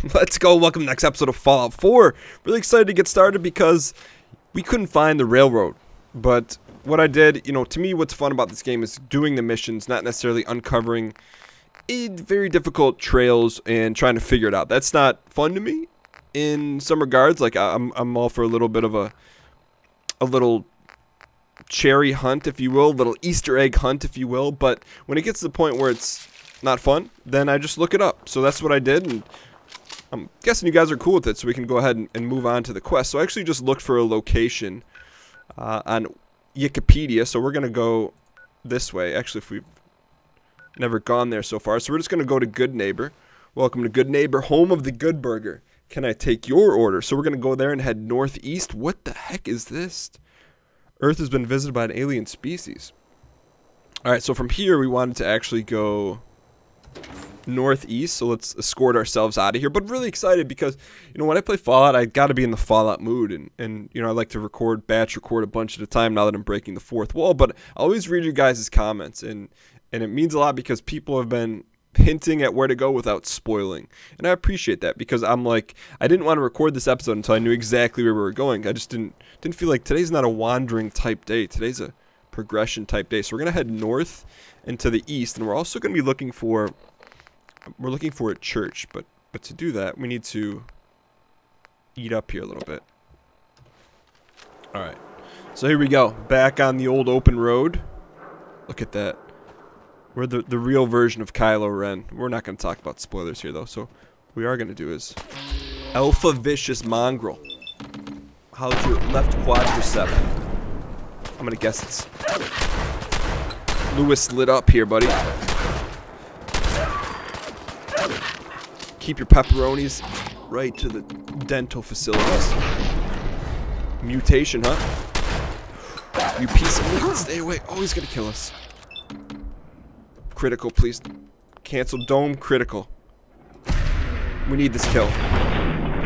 Let's go. Welcome to the next episode of Fallout 4. Really excited to get started because we couldn't find the railroad. But what I did, you know, to me what's fun about this game is doing the missions, not necessarily uncovering very difficult trails and trying to figure it out. That's not fun to me in some regards. Like I'm I'm all for a little bit of a a little cherry hunt, if you will, a little Easter egg hunt, if you will. But when it gets to the point where it's not fun, then I just look it up. So that's what I did, and I'm guessing you guys are cool with it, so we can go ahead and, and move on to the quest. So I actually just looked for a location uh, on Wikipedia, so we're going to go this way. Actually, if we've never gone there so far, so we're just going to go to Goodneighbor. Welcome to Goodneighbor, home of the Good Burger. Can I take your order? So we're going to go there and head northeast. What the heck is this? Earth has been visited by an alien species. Alright, so from here we wanted to actually go northeast, so let's escort ourselves out of here. But really excited because, you know, when I play Fallout, I got to be in the Fallout mood. And, and, you know, I like to record, batch record a bunch at a time now that I'm breaking the fourth wall. But I always read you guys' comments, and, and it means a lot because people have been hinting at where to go without spoiling. And I appreciate that because I'm like I didn't want to record this episode until I knew exactly where we were going. I just didn't didn't feel like today's not a wandering type day. Today's a progression type day. So we're going to head north and to the east and we're also going to be looking for we're looking for a church, but but to do that, we need to eat up here a little bit. All right. So here we go. Back on the old open road. Look at that. We're the, the real version of Kylo Ren. We're not going to talk about spoilers here, though. So what we are going to do is Alpha Vicious Mongrel. How's your left quadricep? I'm going to guess it's Lewis lit up here, buddy. Keep your pepperonis right to the dental facilities. Mutation, huh? You piece of meat, stay away. Oh, he's to kill us. Critical, please. Cancel dome critical. We need this kill.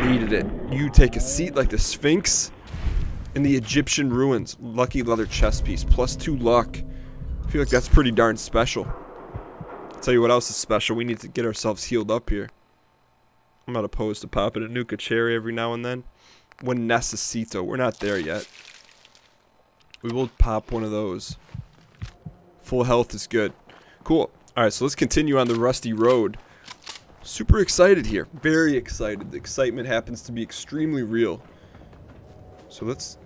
Needed it. You take a seat like the Sphinx in the Egyptian ruins. Lucky leather chest piece. Plus two luck. I feel like that's pretty darn special. I'll tell you what else is special. We need to get ourselves healed up here. I'm not opposed to popping a Nuka Cherry every now and then. When necesito. We're not there yet. We will pop one of those. Full health is good. Cool. Alright, so let's continue on the Rusty Road. Super excited here. Very excited. The excitement happens to be extremely real. So let's...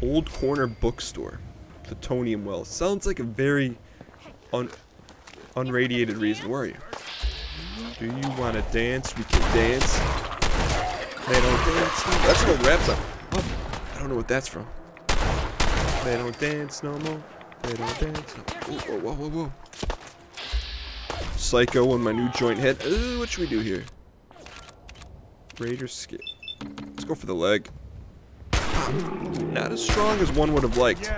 Old Corner Bookstore. Plutonium Well. Sounds like a very un unradiated reason. Where are you? Do you want to dance? We can dance. They don't dance. That's an old rap song. Oh, I don't know what that's from. They don't dance no more. They don't dance. Whoa, whoa, whoa, whoa. Psycho on my new joint head. Ooh, what should we do here? Raider skip. Let's go for the leg. Not as strong as one would have liked.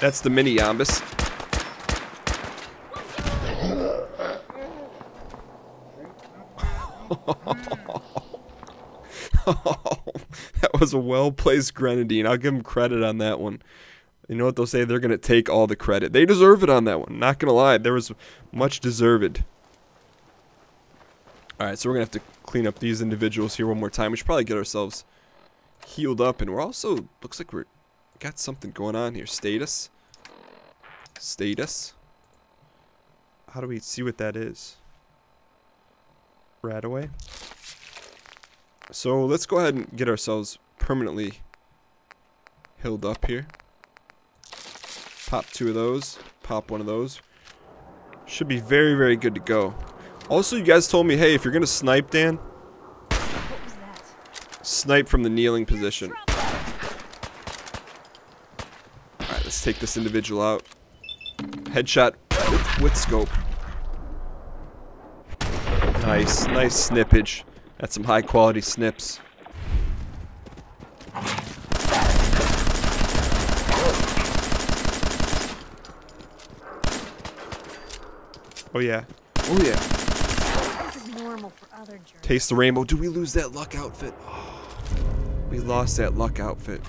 That's the mini Yombus. that was a well-placed grenadine. I'll give him credit on that one. You know what they'll say? They're going to take all the credit. They deserve it on that one. Not going to lie. There was much deserved. Alright, so we're going to have to clean up these individuals here one more time. We should probably get ourselves healed up. And we're also, looks like we're got something going on here. Status. Status. How do we see what that is? Radaway. So let's go ahead and get ourselves permanently hilled up here. Pop two of those. Pop one of those. Should be very, very good to go. Also, you guys told me, hey, if you're going to snipe, Dan, snipe from the kneeling position. Alright, let's take this individual out. Headshot with, with scope. Nice, nice snippage. That's some high quality snips. Oh yeah. Oh yeah. Taste the rainbow. Do we lose that luck outfit? Oh, we lost that luck outfit.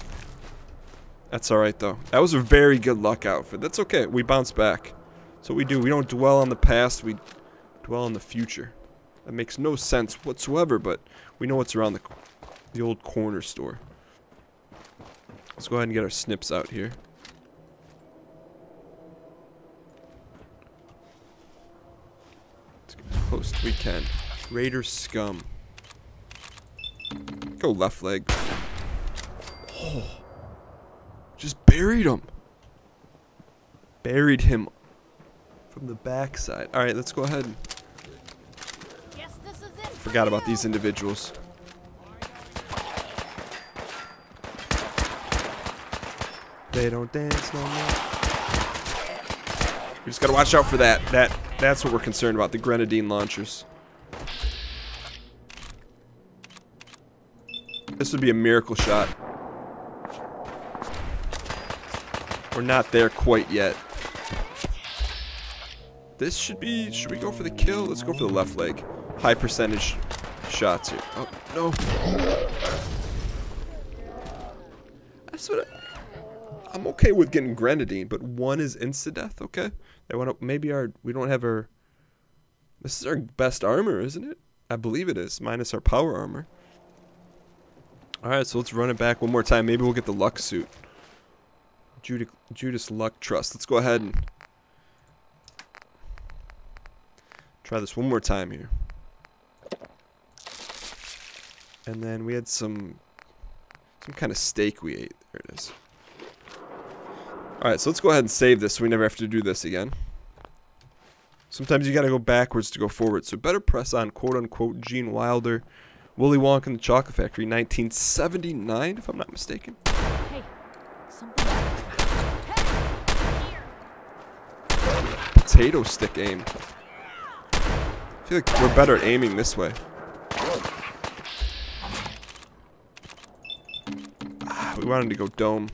That's alright though. That was a very good luck outfit. That's okay. We bounce back. That's what we do. We don't dwell on the past. We dwell on the future. That makes no sense whatsoever, but we know what's around the, the old corner store. Let's go ahead and get our snips out here. Let's get as close as we can. Raider scum. Go left leg. Oh. Just buried him. Buried him from the backside. Alright, let's go ahead. Forgot about these individuals. They don't dance no more. We just gotta watch out for that. That that's what we're concerned about, the grenadine launchers. This would be a miracle shot. We're not there quite yet. This should be, should we go for the kill? Let's go for the left leg. High percentage shots here. Oh, no. That's what I, I'm okay with getting grenadine, but one is insta-death, okay? I want maybe our, we don't have our, this is our best armor, isn't it? I believe it is, minus our power armor. Alright, so let's run it back one more time. Maybe we'll get the luck suit. Judas, Judas Luck Trust. Let's go ahead and try this one more time here. And then we had some some kind of steak we ate. There it is. Alright, so let's go ahead and save this so we never have to do this again. Sometimes you gotta go backwards to go forward. So better press on quote unquote Gene Wilder, Willy Wonka and the Chocolate Factory, 1979, if I'm not mistaken. Hey, something. Potato stick aim. I feel like we're better at aiming this way. Ah, we wanted to go dome.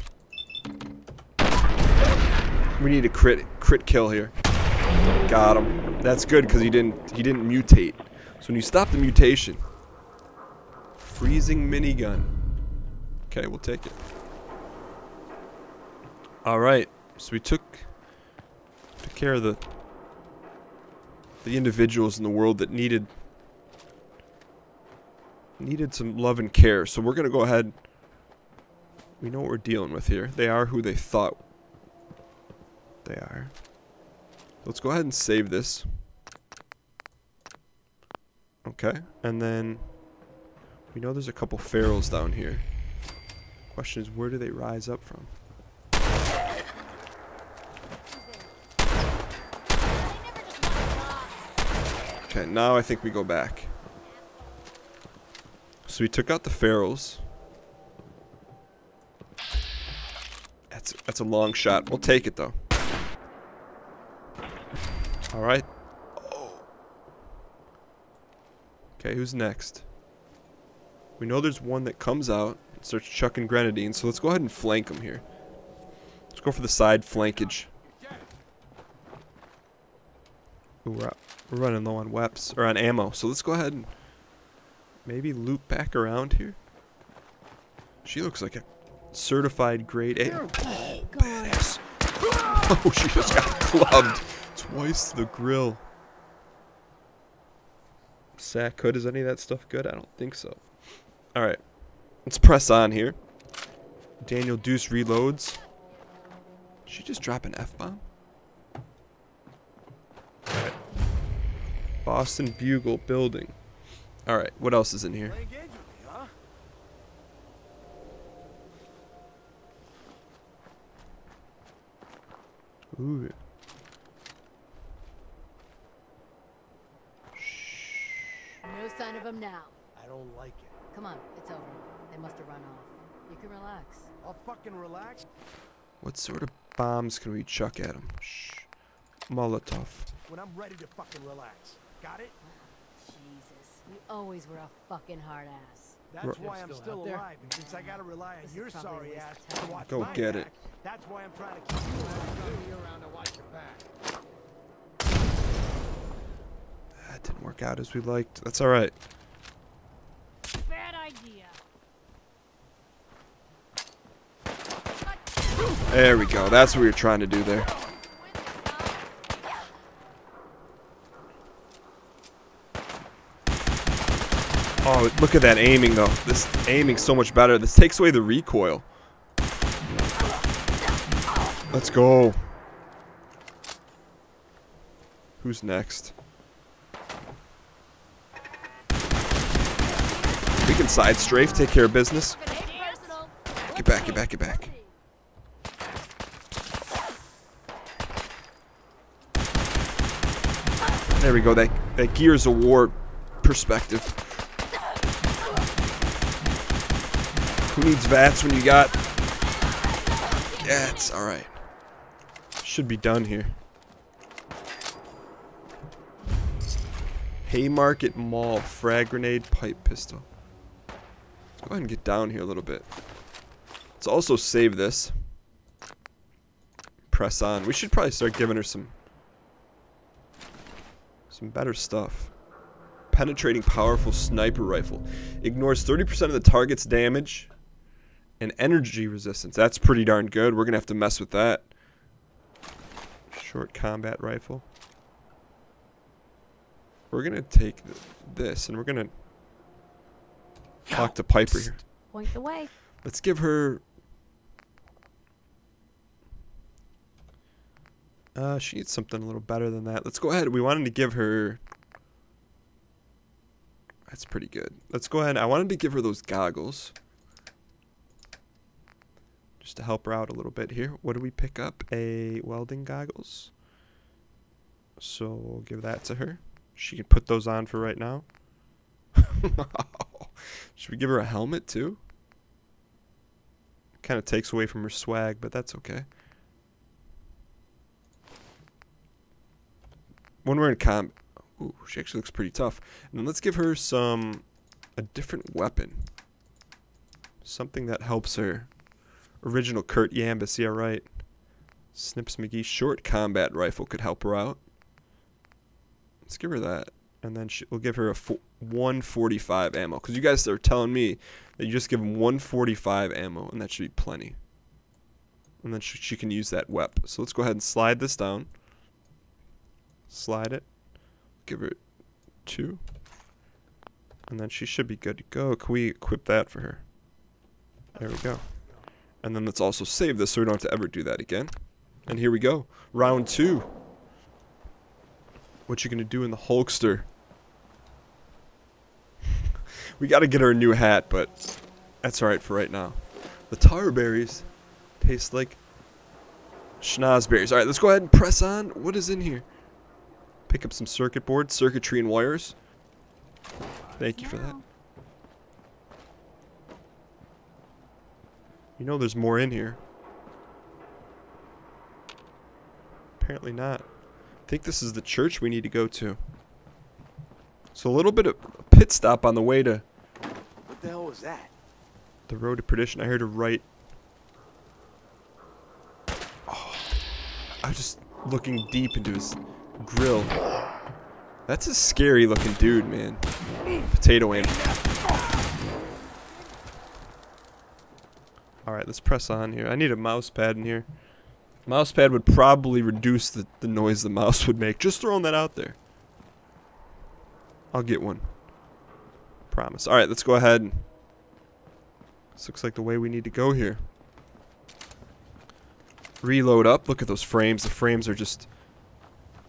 We need a crit crit kill here. Got him. That's good because he didn't he didn't mutate. So when you stop the mutation, freezing minigun. Okay, we'll take it. All right. So we took took care of the the individuals in the world that needed needed some love and care. So we're gonna go ahead we know what we're dealing with here. They are who they thought they are. Let's go ahead and save this. Okay, and then we know there's a couple ferals down here. Question is, where do they rise up from? Okay, now I think we go back. So we took out the ferals. That's that's a long shot. We'll take it though. All right. Oh. Okay, who's next? We know there's one that comes out and starts chucking grenadine, so let's go ahead and flank him here. Let's go for the side flankage. Ooh, we're, we're running low on weps or on ammo, so let's go ahead and maybe loop back around here. She looks like a certified grade A. Oh, badass. Oh, she just got clubbed twice the grill. Sack hood, is any of that stuff good? I don't think so. Alright. Let's press on here. Daniel Deuce reloads. Did she just drop an F-bomb? Alright. Boston Bugle building. Alright, what else is in here? Ooh. No sign of him now. I don't like it. Come on, it's over. They must have run off. You can relax. I'll fucking relax. What sort of bombs can we chuck at him? Shh. Molotov. When I'm ready to fucking relax. Got it? Jesus. You always were a fucking hard ass. That's why I'm still alive, and since I gotta rely on your sorry ass to watch Go my get back, it. that's why I'm trying to keep you around to watch your back. That didn't work out as we liked. That's alright. Bad idea. There we go. That's what we were trying to do there. Oh, look at that aiming though. This aiming so much better. This takes away the recoil. Let's go. Who's next? We can side strafe, take care of business. Get back, get back, get back. There we go. That that Gears of War perspective. Who needs VATS when you got GATS? Alright. Should be done here. Haymarket Mall frag grenade pipe pistol. Go ahead and get down here a little bit. Let's also save this. Press on. We should probably start giving her some some better stuff. Penetrating powerful sniper rifle. Ignores 30% of the target's damage and energy resistance. That's pretty darn good. We're going to have to mess with that. Short combat rifle. We're going to take th this and we're going to talk to Piper here. Point the way. Let's give her... Uh, she needs something a little better than that. Let's go ahead. We wanted to give her... That's pretty good. Let's go ahead. I wanted to give her those goggles. Just to help her out a little bit here. What do we pick up? A welding goggles. So we'll give that to her. She can put those on for right now. Should we give her a helmet too? Kind of takes away from her swag, but that's okay. When we're in comp, ooh, she actually looks pretty tough. And then let's give her some a different weapon. Something that helps her. Original Kurt Yambus, yeah right. Snips McGee short combat rifle could help her out. Let's give her that. And then she, we'll give her a 145 ammo. Because you guys are telling me that you just give them 145 ammo, and that should be plenty. And then she, she can use that wep. So let's go ahead and slide this down. Slide it. Give her two. And then she should be good to go. Can we equip that for her? There we go. And then let's also save this so we don't have to ever do that again. And here we go. Round two. What you gonna do in the Hulkster? we gotta get her a new hat, but that's alright for right now. The tar berries taste like schnozberries. Alright, let's go ahead and press on. What is in here? Pick up some circuit boards, circuitry, and wires. Thank you for that. You know there's more in here. Apparently not. I think this is the church we need to go to. So a little bit of pit stop on the way to What the hell was that? the road to perdition. I heard a right. Oh, I was just looking deep into his grill. That's a scary looking dude, man. Potato aim. Alright, let's press on here. I need a mouse pad in here. Mouse pad would probably reduce the, the noise the mouse would make. Just throwing that out there. I'll get one. Promise. Alright, let's go ahead. This looks like the way we need to go here. Reload up. Look at those frames. The frames are just...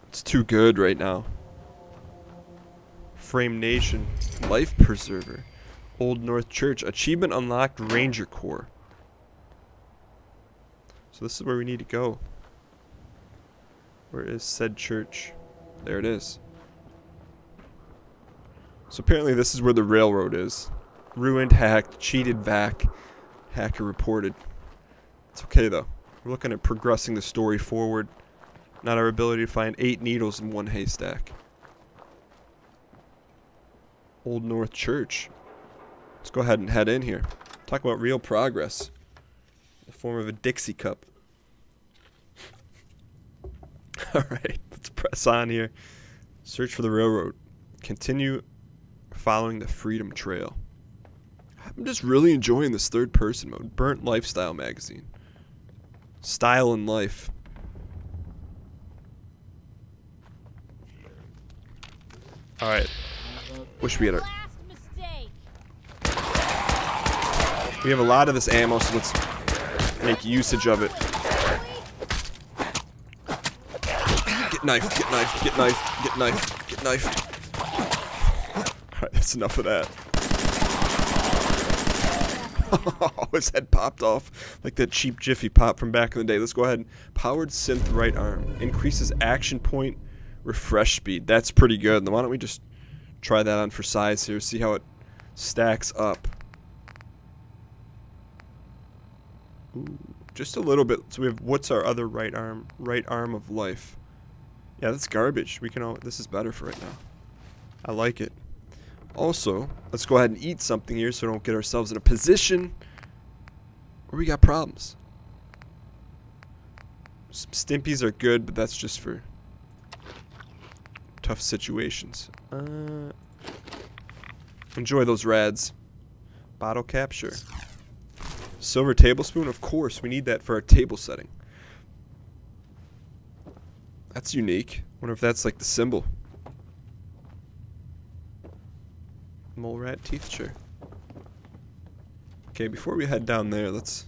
It's too good right now. Frame Nation. Life Preserver. Old North Church. Achievement unlocked Ranger Corps. So this is where we need to go. Where is said church? There it is. So apparently this is where the railroad is. Ruined, hacked, cheated, vac. Hacker reported. It's okay though. We're looking at progressing the story forward. Not our ability to find eight needles in one haystack. Old North Church. Let's go ahead and head in here. Talk about real progress. Form of a Dixie cup. Alright, let's press on here. Search for the railroad. Continue following the Freedom Trail. I'm just really enjoying this third person mode. Burnt Lifestyle magazine. Style and life. Alright. Wish we had a Last mistake. We have a lot of this ammo, so let's make usage of it. Get knifed, get knifed, get knifed, get knifed, get knifed. Alright, that's enough of that. His head popped off like that cheap Jiffy Pop from back in the day. Let's go ahead. Powered synth right arm. Increases action point refresh speed. That's pretty good. Why don't we just try that on for size here, see how it stacks up. Just a little bit. So we have what's our other right arm? Right arm of life. Yeah, that's garbage. We can all this is better for right now. I like it. Also, let's go ahead and eat something here so we don't get ourselves in a position where we got problems. Some Stimpies are good, but that's just for tough situations. Uh, enjoy those rads. Bottle capture. Silver tablespoon? Of course, we need that for our table setting. That's unique. Wonder if that's like the symbol. Mole rat teeth chair. Okay, before we head down there, let's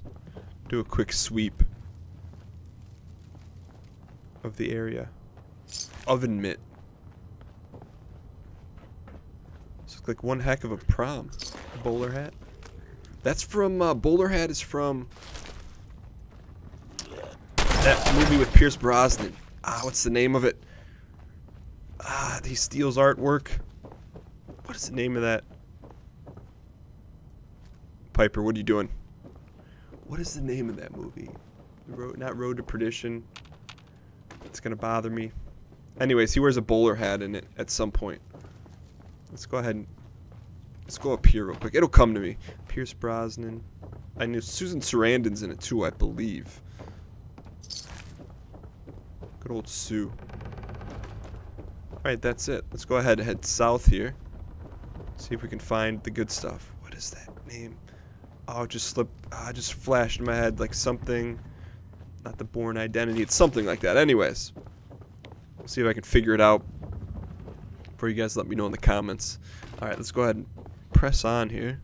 do a quick sweep of the area. Oven mitt. This looks like one heck of a prom. Bowler hat. That's from, uh, Bowler hat is from that movie with Pierce Brosnan. Ah, what's the name of it? Ah, he steals artwork. What is the name of that? Piper, what are you doing? What is the name of that movie? Road, not Road to Perdition. It's gonna bother me. Anyways, he wears a bowler hat in it at some point. Let's go ahead and let's go up here real quick. It'll come to me. Pierce Brosnan. I knew Susan Sarandon's in it too, I believe. Good old Sue. Alright, that's it. Let's go ahead and head south here. See if we can find the good stuff. What is that name? Oh, just slipped. Oh, just flashed in my head like something. Not the Bourne Identity. It's something like that. Anyways. See if I can figure it out. Before you guys let me know in the comments. Alright, let's go ahead and press on here.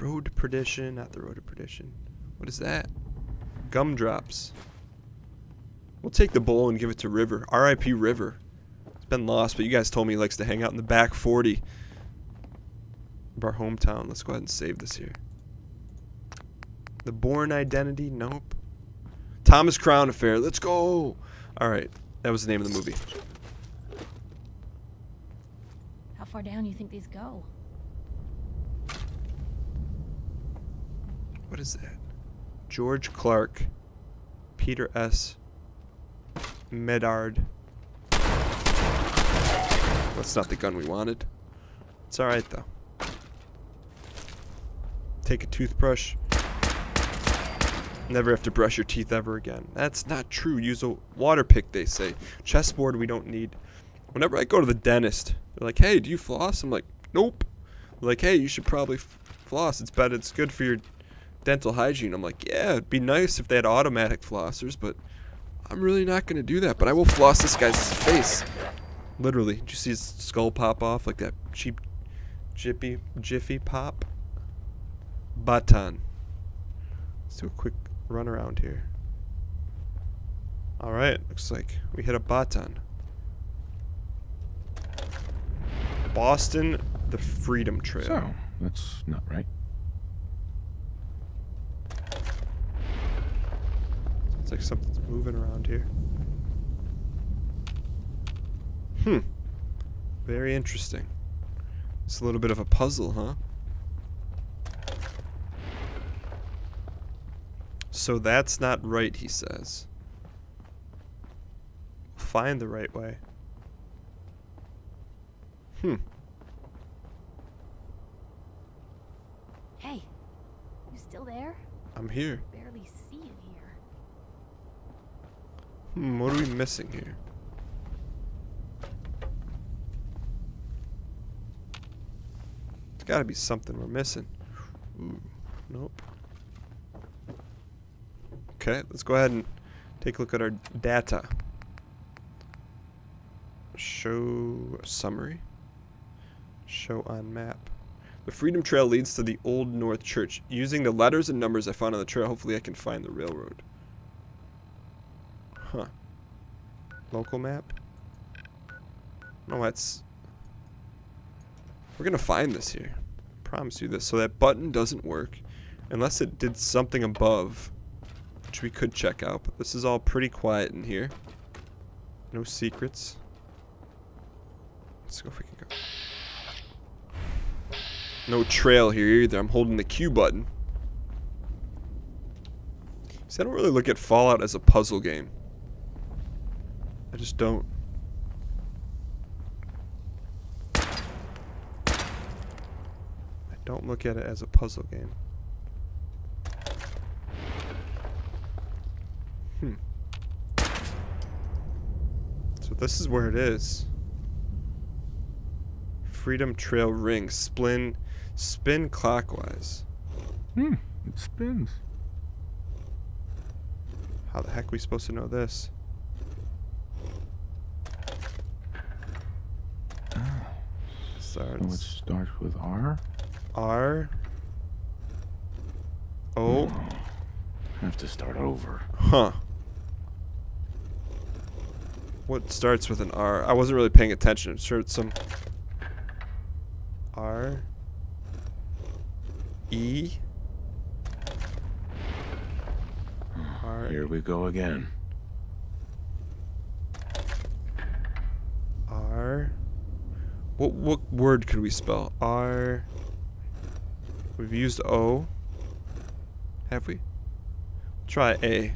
Road to Perdition. Not the Road to Perdition. What is that? Gumdrops. We'll take the bowl and give it to River. R.I.P. River. It's been lost, but you guys told me he likes to hang out in the back 40 of our hometown. Let's go ahead and save this here. The Bourne Identity? Nope. Thomas Crown Affair. Let's go. All right. That was the name of the movie. How far down do you think these go? What is that? George Clark. Peter S. Medard. That's not the gun we wanted. It's alright though. Take a toothbrush. Never have to brush your teeth ever again. That's not true. Use a water pick, they say. Chessboard we don't need. Whenever I go to the dentist, they're like, hey, do you floss? I'm like, nope. They're like, hey, you should probably floss. It's better. It's good for your dental hygiene. I'm like, yeah, it'd be nice if they had automatic flossers, but I'm really not going to do that. But I will floss this guy's face. Literally. Did you see his skull pop off like that cheap jiffy, jiffy pop? Button. Let's do a quick run around here. Alright, looks like we hit a button. Boston, the Freedom Trail. So, that's not right. It's like something's moving around here. Hmm. Very interesting. It's a little bit of a puzzle, huh? So that's not right, he says. Find the right way. Hmm. Hey, you still there? I'm here. Barely see in here. Hmm, what are we missing here? There's gotta be something we're missing. Ooh, nope. Okay, let's go ahead and take a look at our data. Show summary. Show on map. The Freedom Trail leads to the Old North Church. Using the letters and numbers I found on the trail, hopefully I can find the railroad. Huh. Local map? No, that's... We're gonna find this here. promise you this. So that button doesn't work. Unless it did something above. Which we could check out. But this is all pretty quiet in here. No secrets. Let's go if we can go. No trail here either. I'm holding the Q button. See, I don't really look at Fallout as a puzzle game. I just don't. I don't look at it as a puzzle game. Hmm. So this is where it is. Freedom Trail Ring. Spin, spin clockwise. Hmm, it spins. How the heck are we supposed to know this? It Starts with R. R O hmm. Have to start over. Huh. What starts with an R? I wasn't really paying attention. I'm sure it's some R E R Here we go again. R What what word could we spell? R We've used O. Have we? Try A.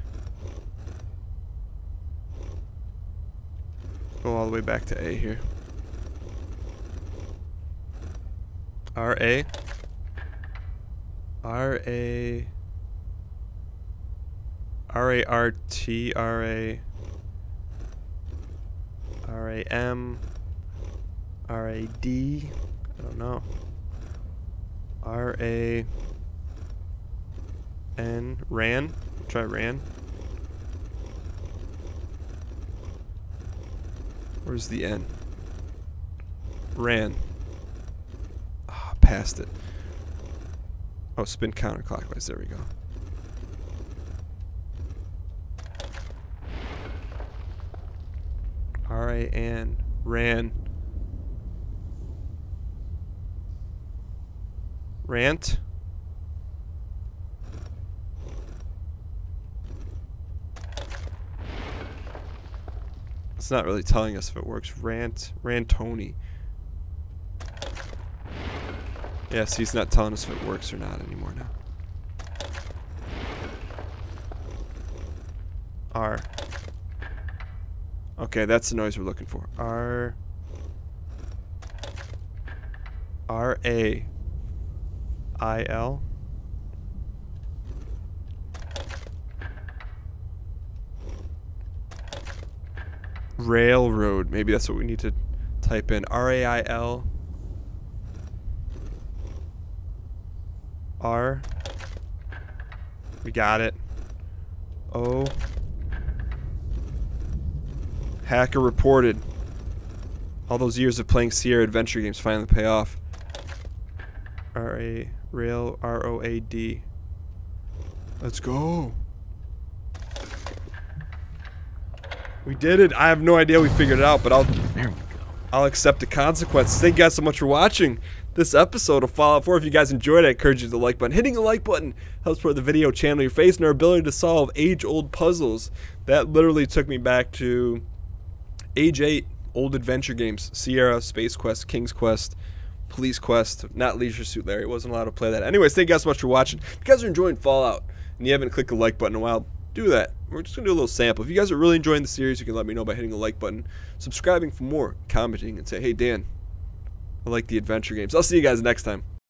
Go all the way back to A here. R A R A R A R T R A R A M R A D I don't know. R A N ran try ran where's the N? Ran ah passed it. Oh spin counterclockwise there we go. R A N ran rant It's not really telling us if it works. Rant, Rantoni. Yes, he's not telling us if it works or not anymore now. R. Okay, that's the noise we're looking for. R. R A. I L. Railroad. Maybe that's what we need to type in. R A I L. R. We got it. O. Hacker reported. All those years of playing Sierra adventure games finally pay off. R A rail R O A D. Let's go. We did it. I have no idea we figured it out, but I'll There we go. I'll accept the consequences. Thank you guys so much for watching this episode of Fallout 4. If you guys enjoyed it, I encourage you to the like button. Hitting the like button helps support the video channel your face and our ability to solve age-old puzzles. That literally took me back to age 8 old adventure games. Sierra, Space Quest, King's Quest, Police Quest, not Leisure Suit Larry. Wasn't allowed to play that. Anyways, thank you guys so much for watching. If you guys are enjoying Fallout and you haven't clicked the like button in a while, do that. We're just going to do a little sample. If you guys are really enjoying the series, you can let me know by hitting the like button, subscribing for more, commenting, and say, hey, Dan, I like the adventure games. I'll see you guys next time.